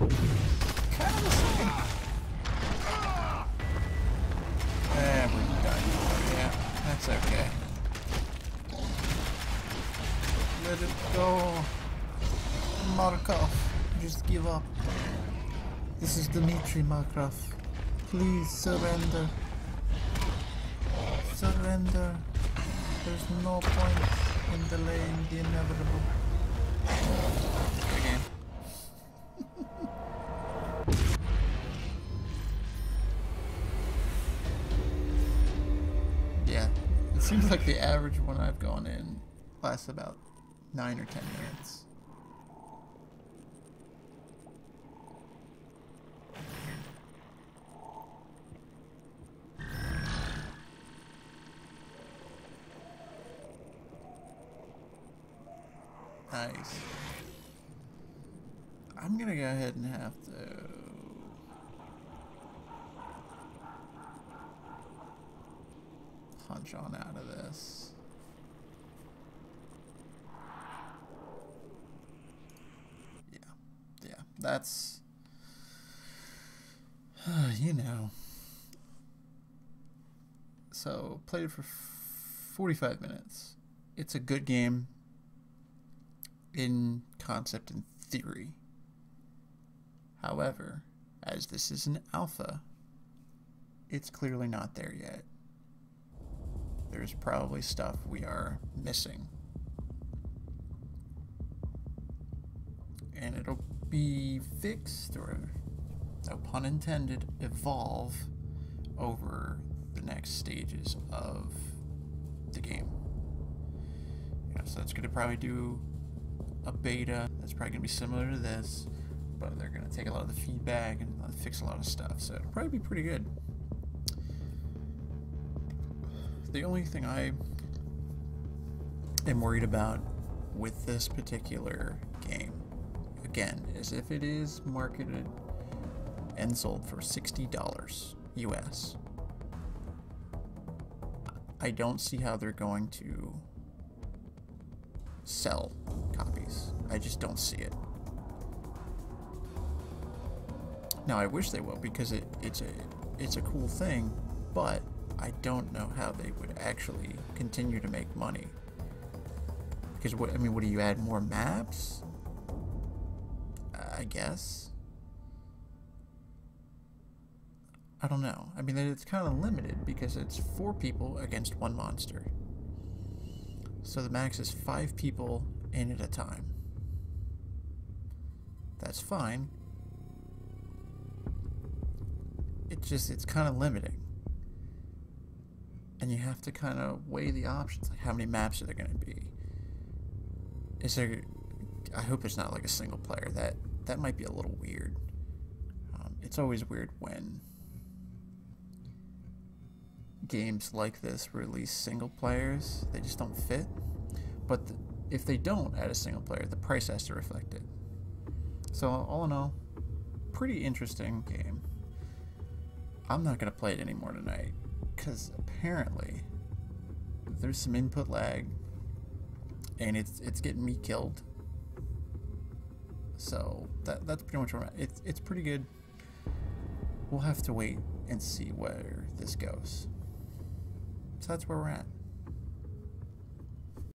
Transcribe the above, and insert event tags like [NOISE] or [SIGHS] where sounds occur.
Kind of. Yeah, that's okay. Let it go. Markov, just give up. This is Dmitry Markov. Please surrender. Surrender. There's no point in delaying the inevitable. Yeah, it seems like the average one I've gone in lasts about 9 or 10 minutes. Nice. I'm gonna go ahead and have to. Punch on out of this. Yeah. Yeah. That's. [SIGHS] you know. So, played for 45 minutes. It's a good game in concept and theory. However, as this is an alpha, it's clearly not there yet. There's probably stuff we are missing. And it'll be fixed, or, no pun intended, evolve over the next stages of the game. Yeah, so that's going to probably do a beta that's probably going to be similar to this, but they're going to take a lot of the feedback and fix a lot of stuff, so it'll probably be pretty good. The only thing I am worried about with this particular game, again, is if it is marketed and sold for $60 US. I don't see how they're going to sell copies. I just don't see it. Now I wish they will because it, it's a it's a cool thing, but I don't know how they would actually continue to make money. Because what I mean, what do you add more maps? I guess. I don't know. I mean, it's kind of limited because it's four people against one monster. So the max is five people in at a time. That's fine. It's just, it's kind of limiting. And you have to kind of weigh the options. Like, how many maps are there going to be? Is there... I hope it's not like a single player. That that might be a little weird. Um, it's always weird when games like this release single players. They just don't fit. But the, if they don't add a single player, the price has to reflect it. So all in all, pretty interesting game. I'm not going to play it anymore tonight because apparently there's some input lag and it's it's getting me killed. So that that's pretty much where It's it's pretty good. We'll have to wait and see where this goes. So that's where we're at.